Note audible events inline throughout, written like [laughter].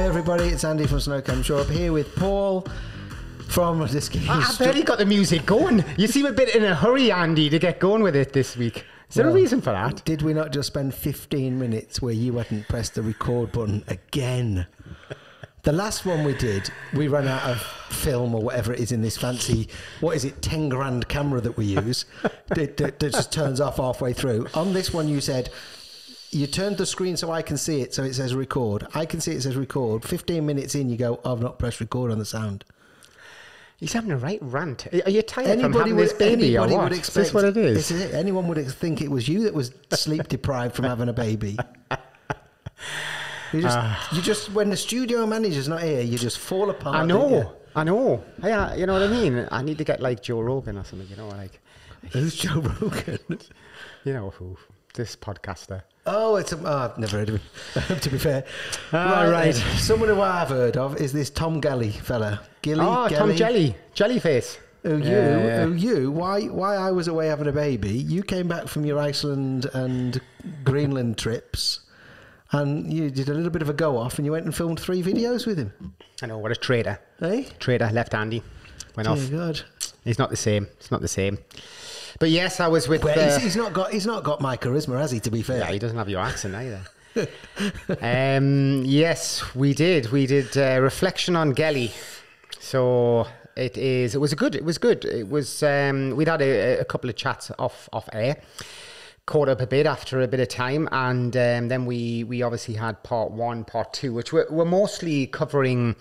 Hi everybody, it's Andy from Snowcam Show up here with Paul from [laughs] this ski. I, I barely got the music going. You seem a bit in a hurry, Andy, to get going with it this week. Is there Well, a reason for that? Did we not just spend 15 minutes where you hadn't pressed the record button again? [laughs] The last one we did, we ran out of film or whatever it is in this fancy, what is it, 10 grand camera that we use [laughs] that, that, that just turns off halfway through. On this one, you said, you turned the screen so I can see it, so it says record. I can see it says record. 15 minutes in, you go, I've not pressed record on the sound. He's having a right rant. Are you tired from having this would- baby or what? would Is this what it is? This is it. Anyone would think it was you that was sleep deprived from having a baby. You just, ah. you just, when the studio manager's not here, you just fall apart. I don't know. I know. Yeah, you know what I mean? I need to get like Joe Rogan or something, you know, like, Who's Joe Rogan? [laughs] you know who? This podcaster. Oh, it's a, oh, I've never heard of him. [laughs] to be fair, Ah, right. then. Someone who I've heard of is this Tom Gellie fella. Gilly, Oh, Tom Jelly. Jellyface. Who you? Yeah, yeah. Who you? Why? Why I was away having a baby? You came back from your Iceland and Greenland trips, and you did a little bit of a go off, and you went and filmed three videos with him. I know, what a traitor. Eh? Traitor left Andy. Went off. God. He's not the same. It's not the same. But yes, I was with. Well, uh, he's, he's not got. He's not got my charisma, has he? To be fair. Yeah, he doesn't have your accent either. [laughs] um, yes, we did. We did uh, reflection on Gellie. So it is. It was a good. It was good. It was. Um, we'd had a, a couple of chats off off air. Caught up a bit after a bit of time, and um, then we we obviously had part one, part two, which were, were mostly covering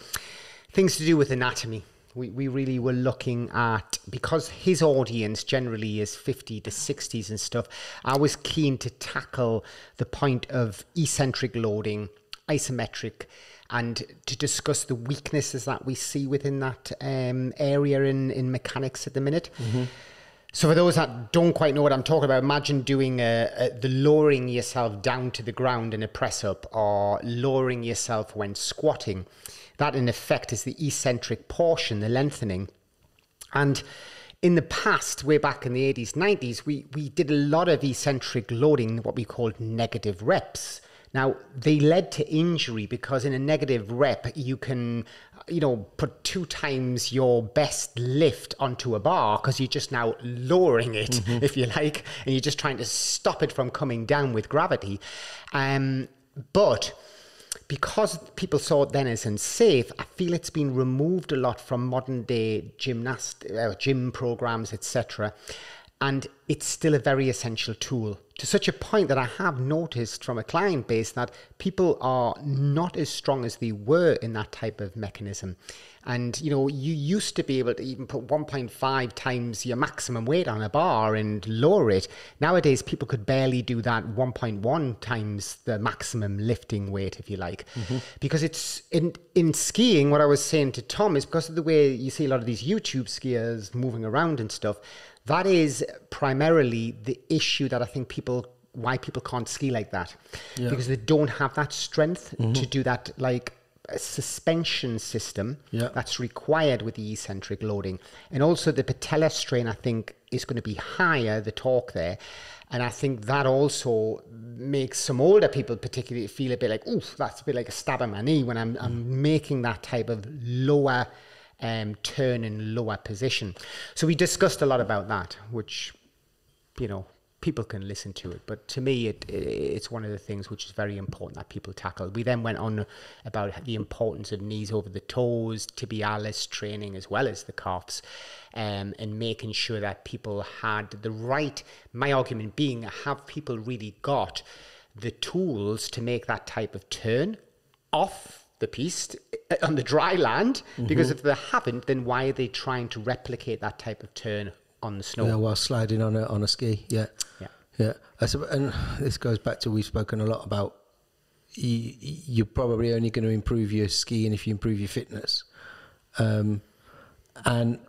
things to do with anatomy. We, we really were looking at because his audience generally is 50 to 60s and stuff. I was keen to tackle the point of eccentric loading, isometric, and to discuss the weaknesses that we see within that um, area in, in mechanics at the minute. So for those that don't quite know what I'm talking about, imagine doing a, a, the lowering yourself down to the ground in a press up or lowering yourself when squatting. That in effect is the eccentric portion, the lengthening. And in the past, way back in the 80s, 90s, we, we did a lot of eccentric loading, what we called negative reps. Now, they led to injury because in a negative rep, you can, you know, put two times your best lift onto a bar because you're just now lowering it, [laughs] if you like, and you're just trying to stop it from coming down with gravity. Um, but because people saw it then as unsafe, I feel it's been removed a lot from modern day gymnast, uh, gym programs, etc. And it's still a very essential tool to such a point that I have noticed from a client base that people are not as strong as they were in that type of mechanism. And you know, you used to be able to even put 1.5 times your maximum weight on a bar and lower it. Nowadays, people could barely do that 1.1 times the maximum lifting weight, if you like, mm-hmm. because it's in in skiing. What I was saying to Tom is because of the way you see a lot of these YouTube skiers moving around and stuff. That is primarily the issue that I think people why people can't ski like that. Because they don't have that strength to mm-hmm. do that like a suspension system Yeah. that's required with the eccentric loading. And also the patella strain i think is going to be higher the torque there. And i think that also makes some older people particularly feel a bit like oof that's a bit like a stab in my knee when i'm, I'm making that type of lower um, turn in lower position. So we discussed a lot about that which you know people can listen to it. But to me it, it's one of the things which is very important that people tackle. We then went on about the importance of knees over the toes tibialis training as well as the calves um, and making sure that people had the right my argument being have people really got the tools to make that type of turn off the uh, on the dry land because if they haven't then why are they trying to replicate that type of turn on the snow Yeah, while sliding on a on a ski. Yeah. Yeah. Yeah. I sup- and this goes back to we've spoken a lot about you, you're probably only going to improve your skiing if you improve your fitness. Um, and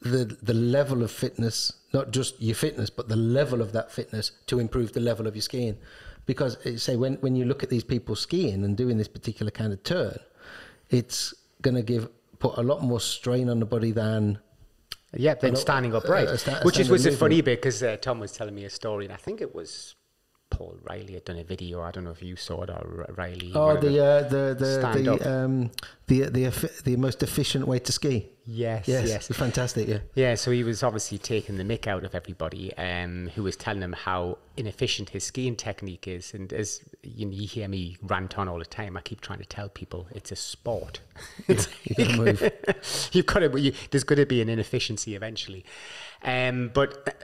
the the level of fitness, not just your fitness, but the level of that fitness to improve the level of your skiing. Because eh, say when when you look at these people skiing and doing this particular kind of turn, it's going to give put a lot more strain on the body than Yeah, than standing upright, uh, sta- which is was a funny? bit because uh, Tom was telling me a story, and I think it was Paul Riley had done a video. I don't know if you saw it or Riley. Oh, the uh, the the the um the the the most efficient way to ski. yes, Yes, yes. fantastic. Yeah, Yeah, so he was obviously taking the mick out of everybody, um, who was telling him how inefficient his skiing technique is. And as you, know, you hear me rant on all the time, I keep trying to tell people it's a sport. It's, you. [laughs] You've got to. You, there's going to be an inefficiency eventually, um, but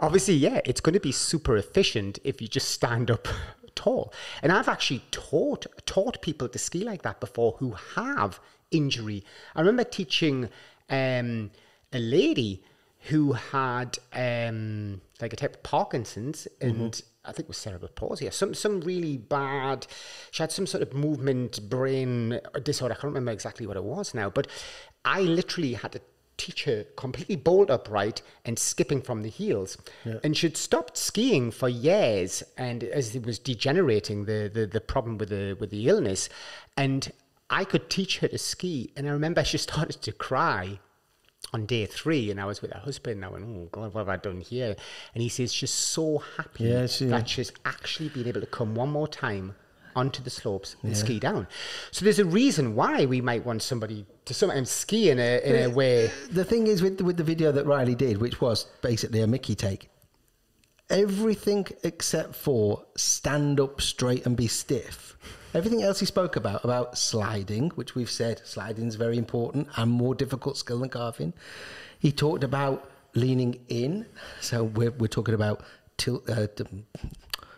obviously, yeah, it's going to be super efficient if you just stand up [laughs] tall. And I've actually taught taught people to ski like that before who have injury. I remember teaching um, a lady who had um, like a type of Parkinson's and. I think it was cerebral palsy or some some really bad. She had some sort of movement brain disorder. I can't remember exactly what it was now, but I literally had to teach her completely bolt upright and skipping from the heels. And she'd stopped skiing for years, and as it was degenerating, the the, the problem with the with the illness, and I could teach her to ski, and I remember she [laughs] started to cry on day three, and I was with her husband. And I went, "Oh God, what have I done here?" And he says she's so happy Yeah, she- that she's actually been able to come one more time onto the slopes and ski down. So there's a reason why we might want somebody to sometimes ski in a in a way. The thing is with with the video that Riley did, which was basically a Mickey take, everything except for stand up straight and be stiff. Everything else he spoke about, about sliding, which we've said sliding is very important and more difficult skill than carving. He talked about leaning in. So we're, we're talking about tilt, uh,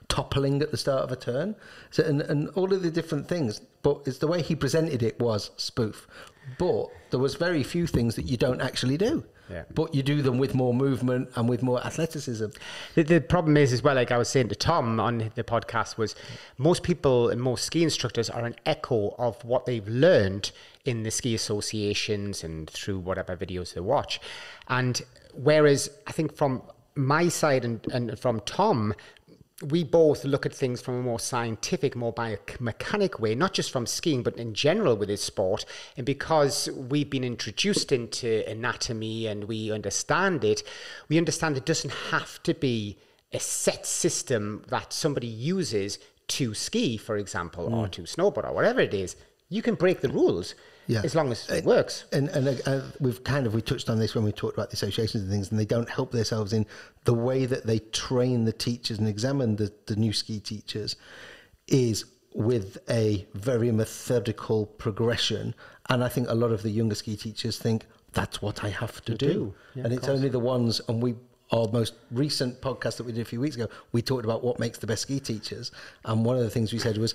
toppling at the start of a turn. So, and, and all of the different things. But it's the way he presented it was spoof. But there was very few things that you don't actually do. Yeah. But you do them with more movement and with more athleticism. The, the problem is, as well, like I was saying to Tom on the podcast, was most people and most ski instructors are an echo of what they've learned in the ski associations and through whatever videos they watch. And whereas I think from my side and, and from Tom, we both look at things from a more scientific, more biomechanic way, not just from skiing, but in general with this sport. And because we've been introduced into anatomy and we understand it, we understand it doesn't have to be a set system that somebody uses to ski, for example, or hmm. to snowboard or whatever it is. You can break the rules Yeah. as long as it works. And and uh, uh, we've kind of we touched on this when we talked about the associations and things, and they don't help themselves in the way that they train the teachers and examine the, the new ski teachers is with a very methodical progression. And I think a lot of the younger ski teachers think that's what I have to do, do. Yeah, and it's course. only the ones. And we our most recent podcast that we did a few weeks ago, we talked about what makes the best ski teachers, and one of the things we said was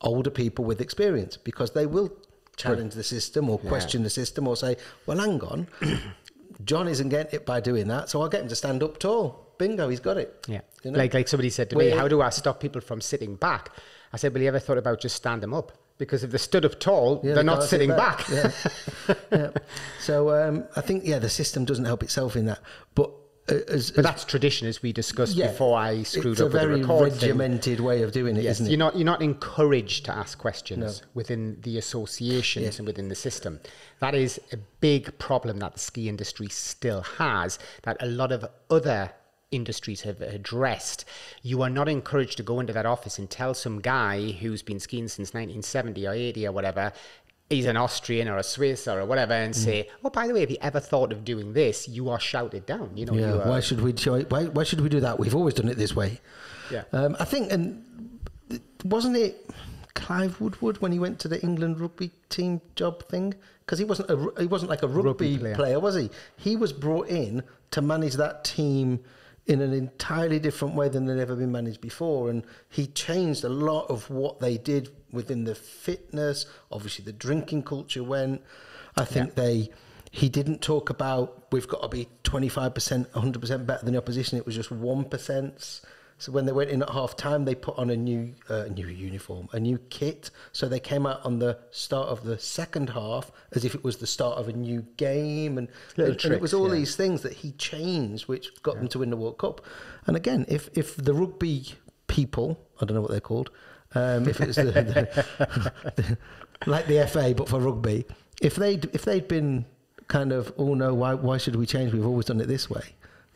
older people with experience because they will challenge the system or question the system or say, well, hang on, [clears throat] John isn't getting it by doing that, so I'll get him to stand up tall. Bingo, he's got it. Yeah. You know? Like like somebody said to me, how do I stop people from sitting back? I said, well, you ever thought about just stand them up? Because if they're stood up tall, Yeah, they're they not sitting back. Yeah. [laughs] yeah. So um, I think yeah, the system doesn't help itself in that, but Uh, as, But that's tradition, as we discussed yeah, before I screwed it's up a with the very thing. regimented way of doing it, Yes, not you're it? not you're not encouraged to ask questions No. within the associations and within the system. That is a big problem that the ski industry still has. That a lot of other industries have addressed. You are not encouraged to go into that office and tell some guy who's been skiing since 1970 or 80 or whatever. He's an Austrian or a Swiss or whatever, and say, "Oh, by the way, have you ever thought of doing this?" You are shouted down. You know, you are, why should we? Why, why should we do that? We've always done it this way. Yeah. Um, I think, and wasn't it Clive Woodward when he went to the England rugby team job thing? Because he wasn't a, he wasn't like a rugby, Rugby player. player. was he? He was brought in to manage that team in an entirely different way than they'd ever been managed before, and he changed a lot of what they did within the fitness. Obviously, the drinking culture went. I think they. He didn't talk about we've got to be twenty five percent, hundred percent better than the opposition. It was just one percent. So when they went in at half time, they put on a new uh, new uniform, a new kit. So they came out on the start of the second half as if it was the start of a new game, and, and, and it was all yeah. these things that he changed, which got them to win the World Cup. And again, if if the rugby people, I don't know what they're called, um, if it's the, the, the- like the FA but for rugby, if they would if they'd been kind of, oh no, why why should we change? We've always done it this way.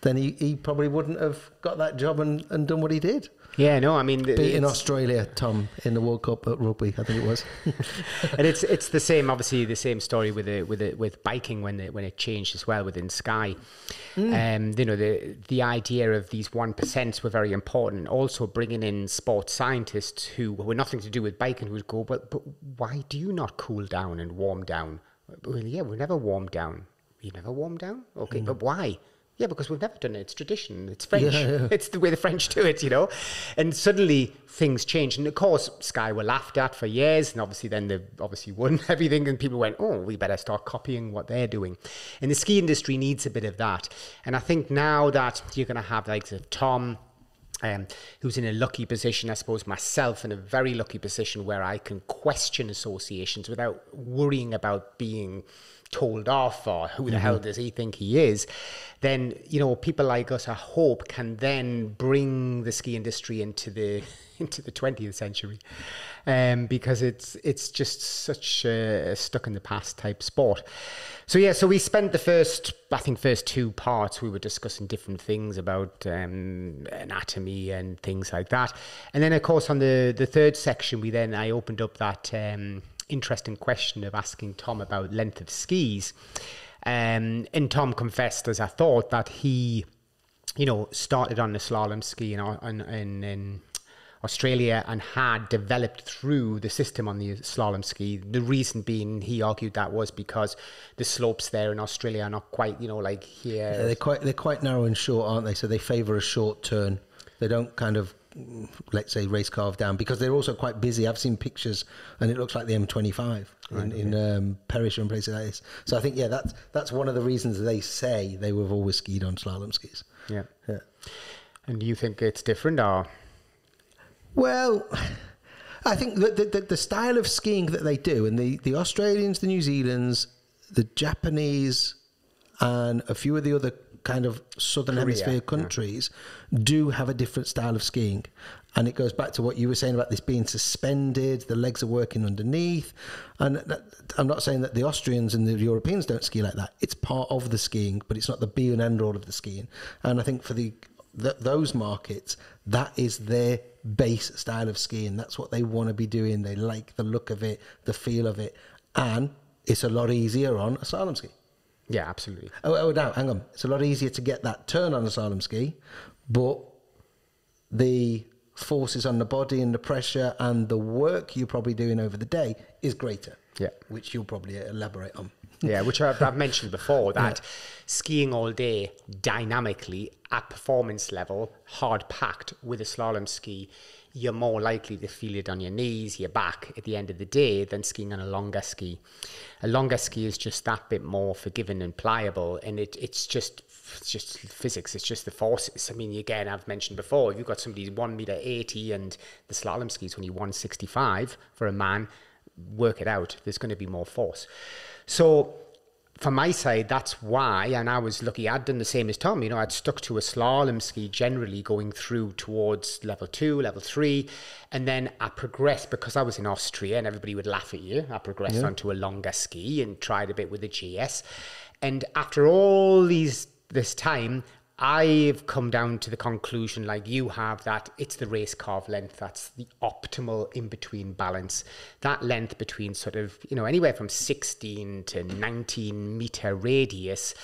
Then he, he probably wouldn't have got that job and, and done what he did. Yeah, no, I mean, the- Beating Australia, Tom, in the World Cup at rugby, I think it was. [laughs] and it's it's the same, obviously, the same story with it with it with biking when it when it changed as well within Sky. Mm. Um, you know, the the idea of these one percents were very important, also bringing in sports scientists who were nothing to do with biking, who would go, but but why do you not cool down and warm down? Well, yeah, we never warm down. You never warm down, okay, mm. but why? Yeah, because we've never done it. It's tradition. It's French. Yeah, yeah. [laughs] It's the way the French do it, you know. And suddenly things changed. And of course, Sky were laughed at for years. And obviously, then they obviously won [laughs] everything. And people went, oh, we better start copying what they're doing. And the ski industry needs a bit of that. And I think now that you're going to have like the Tom, um, who's in a lucky position, I suppose, myself in a very lucky position where I can question associations without worrying about being told off or who the hell does he think he is, then, you know, people like us, I hope, can then bring the ski industry into the [laughs] into the 20th century um, because it's it's just such a stuck in the past type sport. So yeah, so we spent the first, I think, first two parts. We were discussing different things about um, anatomy and things like that, and then of course on the the third section, we then I opened up that um, interesting question of asking Tom about length of skis, um, and Tom confessed, as I thought, that he, you know, started on the slalom ski in in, in, in Australia and had developed through the system on the slalom ski. The reason being, he argued that was because the slopes there in Australia are not quite, you know, like here. Yeah, they're quite they're quite narrow and short, aren't they? So they favour a short turn. They don't kind of let's say race carve down because they're also quite busy. I've seen pictures and it looks like the M25 in, in um, and places like this. So I think yeah, that's that's one of the reasons they say they have always skied on slalom skis. yeah. Yeah. And do you think it's different or? Well, I think that the, the, the style of skiing that they do, and the, the Australians, the New Zealanders, the Japanese, and a few of the other kind of southern Korea, hemisphere yeah. countries do have a different style of skiing. And it goes back to what you were saying about this being suspended, the legs are working underneath. And that, I'm not saying that the Austrians and the Europeans don't ski like that. It's part of the skiing, but it's not the be and end all of the skiing. And I think for the th- those markets, that is their base style of skiing. That's what they want to be doing. They like the look of it, the feel of it, and it's a lot easier on a slalom ski. Yeah, absolutely. Oh, oh no, hang on. It's a lot easier to get that turn on a slalom ski, but the forces on the body and the pressure and the work you're probably doing over the day is greater. Yeah. Which you'll probably elaborate on. [laughs] yeah, which I've, I've mentioned before that skiing all day dynamically at performance level, hard packed with a slalom ski, you're more likely to feel it on your knees, your back at the end of the day than skiing on a longer ski. A longer ski is just that bit more forgiving and pliable, and it, it's just it's just physics. It's just the forces. I mean, again, I've mentioned before, if you've got somebody one meter eighty and the slalom ski is only one sixty five for a man, work it out. There's going to be more force. So from my side, that's why, and I was lucky, I'd done the same as Tom. You know, I'd stuck to a slalom ski generally going through towards level two, level three, and then I progressed because I was in Austria and everybody would laugh at you. I progressed onto a longer ski and tried a bit with the GS. And after all these this time, I've come down to the conclusion, like you have, that it's the race carve length that's the optimal in between balance. That length between sort of, you know, anywhere from 16 to 19 meter radius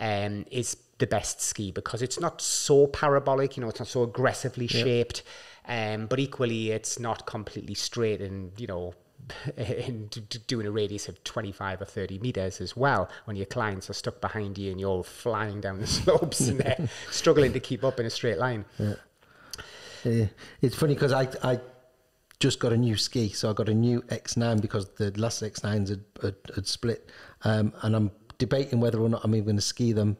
um, is the best ski because it's not so parabolic, you know, it's not so aggressively shaped, um, but equally it's not completely straight and, you know, [laughs] and doing a radius of 25 or 30 meters as well when your clients are stuck behind you and you're all flying down the [laughs] slopes and they're struggling to keep up in a straight line. Yeah. It's funny because I, I just got a new ski, so I got a new X9 because the last X9s had, had, had split, um, and I'm debating whether or not I'm even going to ski them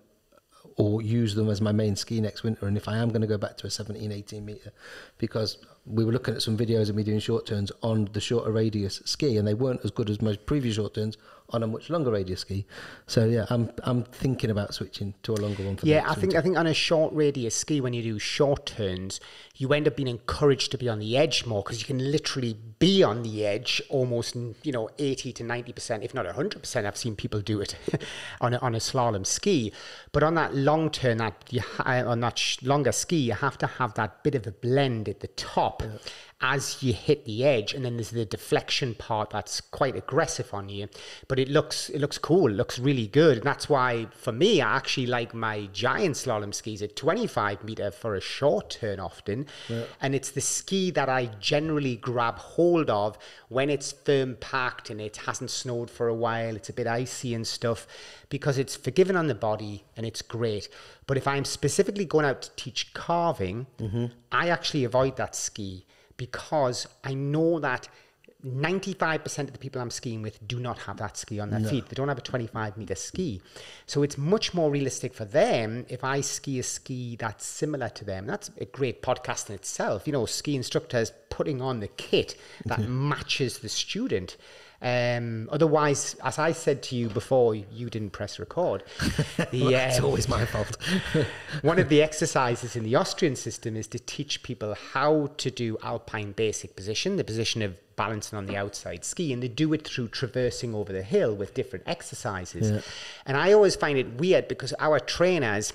or use them as my main ski next winter. And if I am going to go back to a 17, 18 meter, because we were looking at some videos of me doing short turns on the shorter radius ski, and they weren't as good as my previous short turns on a much longer radius ski. So yeah, I'm I'm thinking about switching to a longer one. For Yeah, I think winter. I think on a short radius ski, when you do short turns, you end up being encouraged to be on the edge more because you can literally be on the edge almost, you know, eighty to ninety percent, if not hundred percent. I've seen people do it [laughs] on a, on a slalom ski, but on that long turn, that uh, on that sh- longer ski, you have to have that bit of a blend at the top. As you hit the edge, and then there's the deflection part that's quite aggressive on you, but it looks it looks cool. Looks really good, and that's why for me, I actually like my giant slalom skis at 25 meter for a short turn often, and it's the ski that I generally grab hold of when it's firm packed and it hasn't snowed for a while. It's a bit icy and stuff because it's forgiving on the body and it's great. But if I'm specifically going out to teach carving, mm-hmm. I actually avoid that ski because I know that 95% of the people I'm skiing with do not have that ski on their feet. They don't have a 25 meter ski. So it's much more realistic for them if I ski a ski that's similar to them. That's a great podcast in itself. You know, ski instructors putting on the kit that matches the student. Um, otherwise, as I said to you before, you didn't press record. [laughs] The, it's um, always my fault. [laughs] one of the exercises in the Austrian system is to teach people how to do alpine basic position, the position of balancing on the outside ski, and they do it through traversing over the hill with different exercises. Yeah. And I always find it weird because our trainers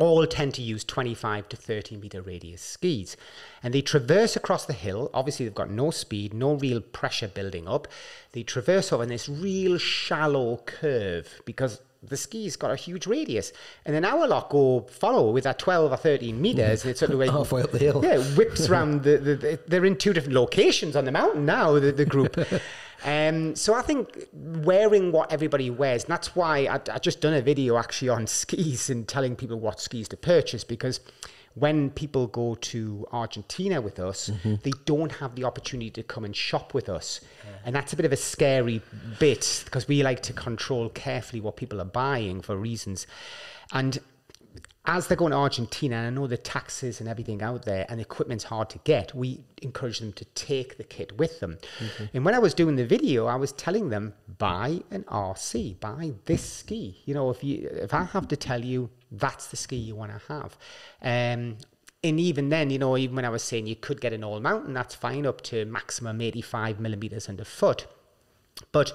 all tend to use 25 to 30 meter radius skis. And they traverse across the hill. Obviously they've got no speed no real pressure building up. They traverse over in this real shallow curve because the ski's got a huge radius. And then our lot go follow with that 12 or 13 meters and it's sort of like [laughs] Halfway up the hill. yeah it whips around the, the, the they're in two different locations on the mountain now the, the group [laughs] um, so I think wearing what everybody wears, and that's why I, I just done a video actually on [laughs] skis and telling people what skis to purchase because when people go to Argentina with us, they don't have the opportunity to come and shop with us. And that's a bit of a scary bit because we like to control carefully what people are buying for reasons. And as they're going to Argentina, and I know the taxes and everything out there, and equipment's hard to get, we encourage them to take the kit with them. And when I was doing the video, I was telling them, buy an RC, buy this ski. You know, if you if I have to tell you, that's the ski you want to have. Um, and even then, you know, even when I was saying you could get an all mountain, that's fine up to maximum 85 millimeters underfoot. But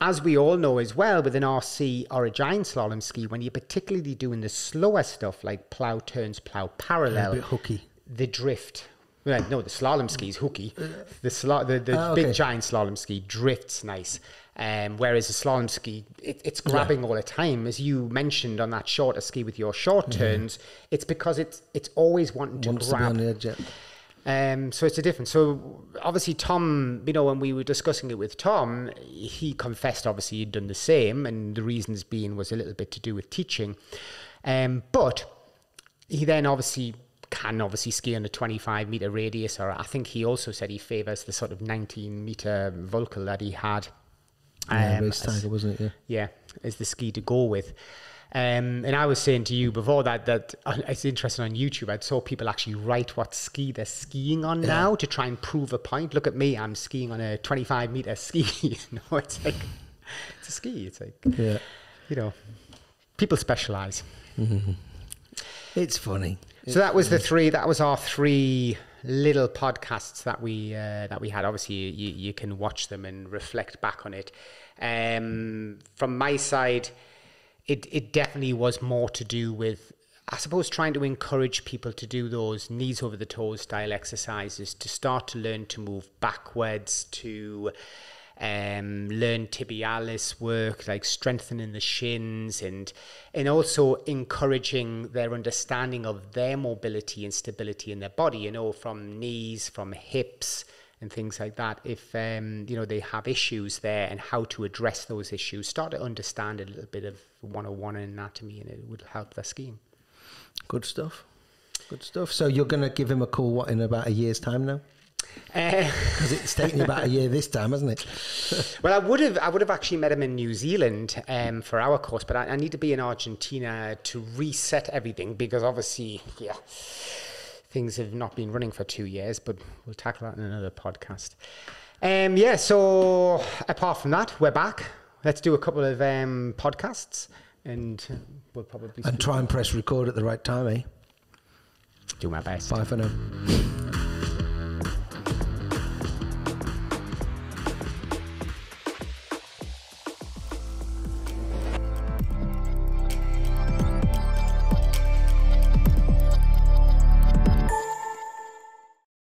as we all know as well, with an RC or a giant slalom ski, when you're particularly doing the slower stuff like plow turns, plow parallel, a bit hooky. the drift. Well, no, the slalom ski is hooky. The sla- the, the Ah, big giant slalom ski drifts nice. Um, whereas a slalom ski, it, it's grabbing all the time. As you mentioned on that shorter ski with your short turns, it's because it's it's always wanting to Mm-hmm. Wants to grab. on the edge. yeah. Um, so it's a difference. So obviously, Tom, you know, when we were discussing it with Tom, he confessed obviously he'd done the same, and the reasons being was a little bit to do with teaching. Um, but he then obviously can obviously ski on a 25 meter radius, or I think he also said he favours the sort of 19 meter Völkl that he had. Yeah, um, race as- tiger, wasn't it? Yeah. yeah, is the ski to go with. Um, and I was saying to you before that that uh, it's interesting on YouTube. I saw people actually write what ski they're skiing on now to try and prove a point. Look at me, I'm skiing on a 25 meter [laughs] ski. you know, it's like it's a ski. It's like Yeah. you know, people specialize. It's funny. So that was the three. That was our three little podcasts that we uh, that we had. Obviously, you, you can watch them and reflect back on it. Um, from my side, it it definitely was more to do with. I suppose trying to encourage people to do those knees over the toes style exercises to start to learn to move backwards, to um, learn tibialis work, like strengthening the shins, and and also encouraging their understanding of their mobility and stability in their body. You know, from knees, from hips, and things like that. If um, you know they have issues there, and how to address those issues, start to understand a little bit of 101 anatomy, and it would help their skiing. Good stuff. Good stuff. So you're going to give him a call, what, in about a year's time now? Uh, Because it's taken about a year this time, hasn't it? [laughs] Well, I would have, I would have actually met him in New Zealand um, for our course, but I, I need to be in Argentina to reset everything because obviously, yeah, things have not been running for two years, but we'll tackle that in another podcast. Um, yeah, so apart from that, we're back. Let's do a couple of um, podcasts and we'll probably And try and press record at the right time, eh? do my best. Bye for now.